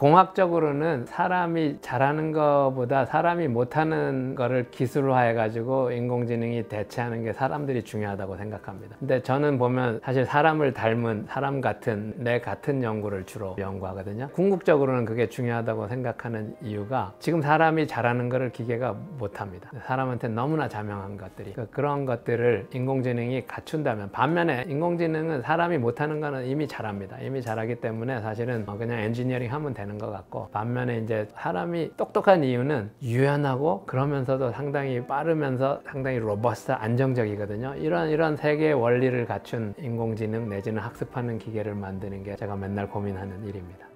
공학적으로는 사람이 잘하는 것보다 사람이 못하는 거를 기술화해 가지고 인공지능이 대체하는 게 사람들이 중요하다고 생각합니다. 근데 저는 보면 사실 사람을 닮은 사람 같은 내 같은 연구를 주로 연구하거든요. 궁극적으로는 그게 중요하다고 생각하는 이유가 지금 사람이 잘하는 거를 기계가 못합니다. 사람한테 너무나 자명한 것들이 그러니까 그런 것들을 인공지능이 갖춘다면 반면에 인공지능은 사람이 못하는 거는 이미 잘합니다. 이미 잘하기 때문에 사실은 그냥 엔지니어링 하면 되는 것 같고 반면에 이제 사람이 똑똑한 이유는 유연하고 그러면서도 상당히 빠르면서 상당히 robust 안정적이거든요. 이런 이런 세 개의 원리를 갖춘 인공지능 내지는 학습하는 기계를 만드는 게 제가 맨날 고민하는 일입니다.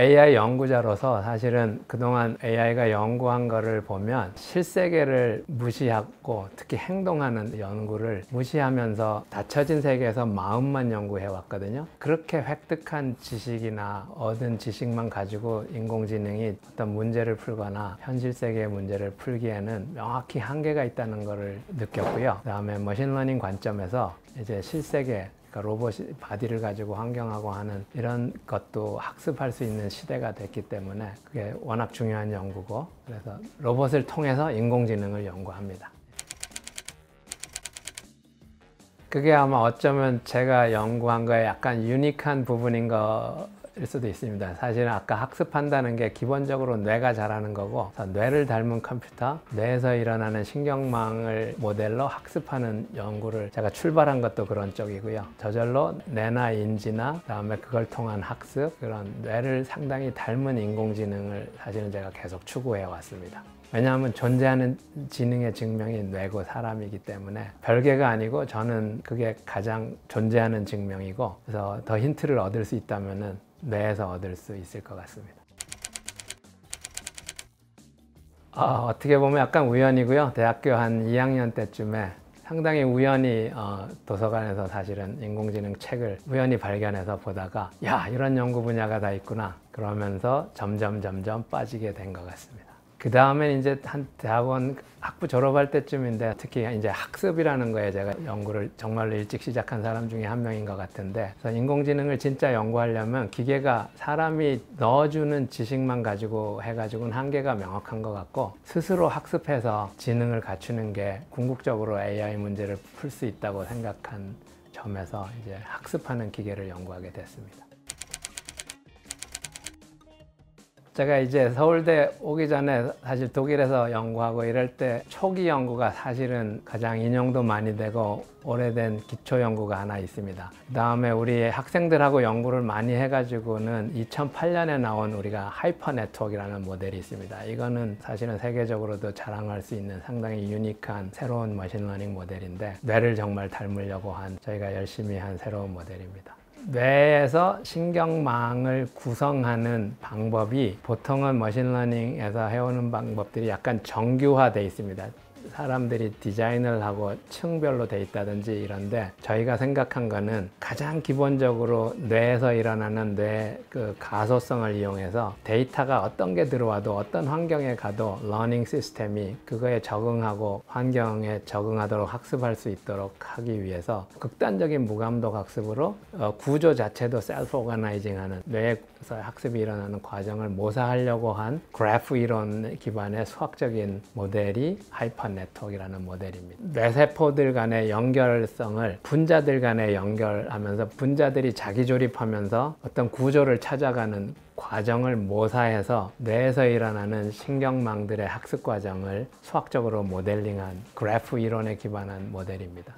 AI 연구자로서 사실은 그동안 AI가 연구한 거를 보면 실세계를 무시하고 특히 행동하는 연구를 무시하면서 닫혀진 세계에서 마음만 연구해 왔거든요. 그렇게 획득한 지식이나 얻은 지식만 가지고 인공지능이 어떤 문제를 풀거나 현실 세계의 문제를 풀기에는 명확히 한계가 있다는 것을 느꼈고요. 그다음에 machine learning 관점에서 이제 실세계 그러니까 로봇이 body를 가지고 환경하고 하는 이런 것도 학습할 수 있는 시대가 됐기 때문에 그게 워낙 중요한 연구고 그래서 로봇을 통해서 인공지능을 연구합니다. 그게 아마 어쩌면 제가 연구한 거에 약간 유니크한 부분인 거일 수도 있습니다. 사실은 아까 학습한다는 게 기본적으로 뇌가 잘하는 거고 뇌를 닮은 컴퓨터, 뇌에서 일어나는 신경망을 모델로 학습하는 연구를 제가 출발한 것도 그런 쪽이고요. 저절로 뇌나 인지나 그다음에 그걸 통한 학습, 그런 뇌를 상당히 닮은 인공지능을 사실은 제가 계속 추구해 왔습니다. 왜냐하면 존재하는 지능의 증명이 뇌고 사람이기 때문에 별개가 아니고 저는 그게 가장 존재하는 증명이고 그래서 더 힌트를 얻을 수 있다면은 뇌에서 얻을 수 있을 것 같습니다. 아, 어떻게 보면 약간 우연이고요. 대학교 한 2학년 때쯤에 상당히 우연히 어, 도서관에서 사실은 인공지능 책을 우연히 발견해서 보다가 야 이런 연구 분야가 다 있구나 그러면서 점점 점점 빠지게 된 것 같습니다. 그 다음에 이제 한 대학원 학부 졸업할 때쯤인데 특히 이제 학습이라는 거에 제가 연구를 정말로 일찍 시작한 사람 중에 한 명인 것 같은데 그래서 인공지능을 진짜 연구하려면 기계가 사람이 넣어주는 지식만 가지고 해가지고는 한계가 명확한 것 같고 스스로 학습해서 지능을 갖추는 게 궁극적으로 AI 문제를 풀 수 있다고 생각한 점에서 이제 학습하는 기계를 연구하게 됐습니다. 제가 이제 서울대 오기 전에 사실 독일에서 연구하고 이럴 때 초기 연구가 사실은 가장 인용도 많이 되고 오래된 기초 연구가 하나 있습니다. 그 다음에 우리 학생들하고 연구를 많이 해가지고는 2008년에 나온 우리가 hyper network라는 모델이 있습니다. 이거는 사실은 세계적으로도 자랑할 수 있는 상당히 unique한 새로운 machine learning 모델인데 뇌를 정말 닮으려고 한 저희가 열심히 한 새로운 모델입니다. 뇌에서 신경망을 구성하는 방법이 보통은 machine learning에서 해오는 방법들이 약간 정규화되어 있습니다. 사람들이 디자인을 하고 층별로 돼 있다든지 이런데 저희가 생각한 거는 가장 기본적으로 뇌에서 일어나는 뇌 그 가소성을 이용해서 데이터가 어떤 게 들어와도 어떤 환경에 가도 learning 시스템이 그거에 적응하고 환경에 적응하도록 학습할 수 있도록 하기 위해서 극단적인 무감독 학습으로 어, 구조 자체도 self organizing 하는 뇌에서 학습이 일어나는 과정을 모사하려고 한 그래프 이론 기반의 수학적인 모델이 hyper network라는 모델입니다. 뇌세포들 간의 연결성을 분자들 간에 연결하면서 분자들이 자기 조립하면서 어떤 구조를 찾아가는 과정을 모사해서 뇌에서 일어나는 신경망들의 학습 과정을 수학적으로 모델링한 그래프 이론에 기반한 모델입니다.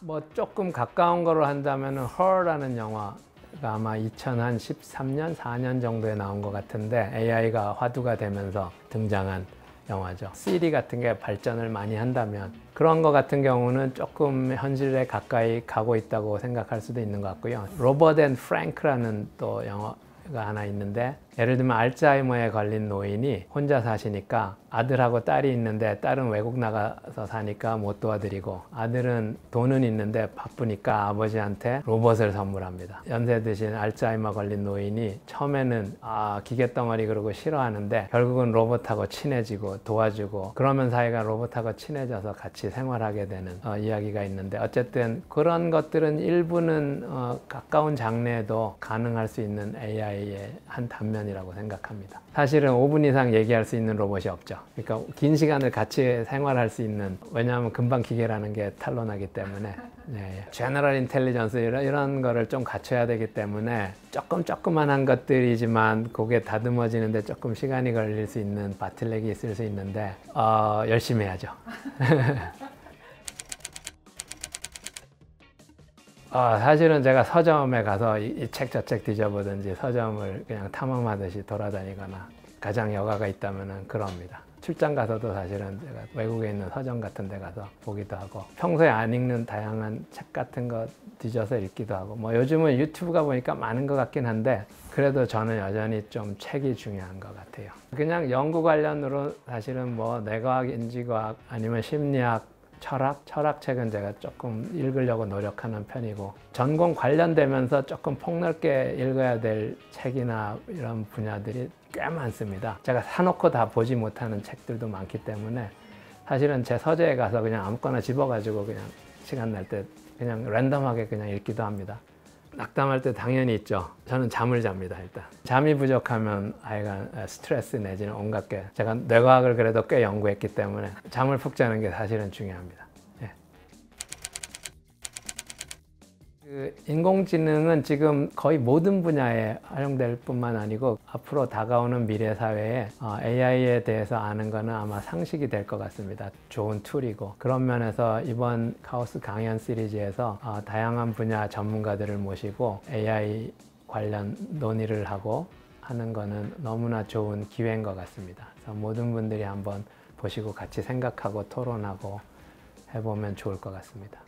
뭐 조금 가까운 거로 한다면 Her라는 영화 아마 2013년, 4년 정도에 나온 것 같은데 AI가 화두가 되면서 등장한 영화죠. CD 같은 게 발전을 많이 한다면 그런 것 같은 경우는 조금 현실에 가까이 가고 있다고 생각할 수도 있는 것 같고요. Robot and Frank라는 또 영화가 하나 있는데 예를 들면 알츠하이머에 걸린 노인이 혼자 사시니까 아들하고 딸이 있는데 딸은 외국 나가서 사니까 못 도와드리고 아들은 돈은 있는데 바쁘니까 아버지한테 로봇을 선물합니다. 연세 드신 알츠하이머 걸린 노인이 처음에는 아 기계 덩어리 그러고 싫어하는데 결국은 로봇하고 친해지고 도와주고 그러면 사이가 로봇하고 친해져서 같이 생활하게 되는 어, 이야기가 있는데 어쨌든 그런 것들은 일부는 어, 가까운 장래에도 가능할 수 있는 AI의 한 단면 이라고 생각합니다. 사실은 5분 이상 얘기할 수 있는 로봇이 없죠. 그러니까 긴 시간을 같이 생활할 수 있는 왜냐하면 금방 기계라는 게 탄로나기 때문에 네, 제너럴 인텔리전스 이런, 이런 거를 좀 갖춰야 되기 때문에 조금 조그만한 것들이지만 그게 다듬어지는데 조금 시간이 걸릴 수 있는 바틀렉이 있을 수 있는데 어, 열심히 해야죠. 어, 사실은 제가 서점에 가서 이책저책 뒤져보든지 서점을 그냥 탐험하듯이 돌아다니거나 가장 여가가 있다면 그럽니다. 출장 가서도 사실은 제가 외국에 있는 서점 같은 데 가서 보기도 하고 평소에 안 읽는 다양한 책 같은 거 뒤져서 읽기도 하고 뭐 요즘은 유튜브가 보니까 많은 것 같긴 한데 그래도 저는 여전히 좀 책이 중요한 것 같아요. 그냥 연구 관련으로 사실은 뭐 뇌과학, 인지과학 아니면 심리학 철학, 철학 책은 제가 조금 읽으려고 노력하는 편이고 전공 관련되면서 조금 폭넓게 읽어야 될 책이나 이런 분야들이 꽤 많습니다. 제가 사놓고 다 보지 못하는 책들도 많기 때문에 사실은 제 서재에 가서 그냥 아무거나 집어가지고 그냥 시간 날 때 그냥 랜덤하게 그냥 읽기도 합니다. 낙담할 때 당연히 있죠. 저는 잠을 잡니다, 일단. 잠이 부족하면 아이가 스트레스 내지는 온갖 게 제가 뇌과학을 그래도 꽤 연구했기 때문에 잠을 푹 자는 게 사실은 중요합니다. 그 인공지능은 지금 거의 모든 분야에 활용될 뿐만 아니고 앞으로 다가오는 미래 사회에 AI에 대해서 아는 거는 아마 상식이 될 것 같습니다. 좋은 툴이고 그런 면에서 이번 카오스 강연 시리즈에서 어, 다양한 분야 전문가들을 모시고 AI 관련 논의를 하고 하는 거는 너무나 좋은 기회인 것 같습니다. 그래서 모든 분들이 한번 보시고 같이 생각하고 토론하고 해보면 좋을 것 같습니다.